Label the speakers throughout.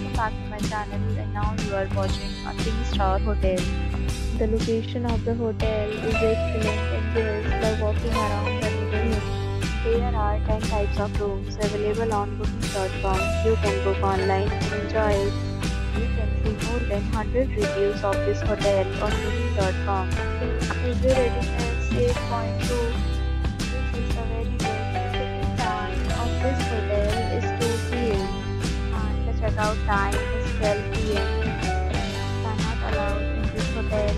Speaker 1: welcome back to my channel and now you are watching a 3 star hotel. The location of the hotel is excellent and guests love walking around the neighborhood. There are 10 types of rooms available on booking.com. You can book online and enjoy it. You can see more than 100 reviews of this hotel on booking.com. Its review rating is 8.2 checkout time is 12 p.m. Pets are not allowed in this hotel.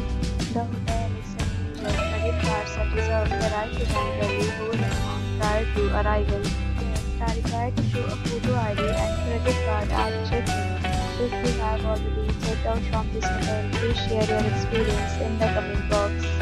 Speaker 1: The hotel is usual credit cards that reserve the right to temporarily hold amount prior to arrival. Guests are required to show a photo ID and credit card at check-in. If you have already checked out from this hotel, please share your experience in the comment box.